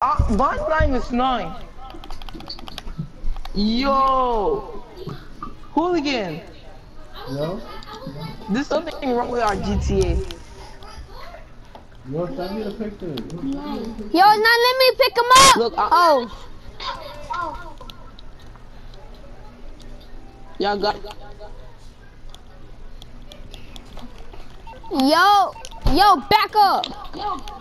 Uh, my name is nine. Yo, hooligan. Yo, There's something wrong with our GTA. yo, send me the picture. Yo, now let me pick him up. Look, I- oh, Y'all got. yo, yo, back up.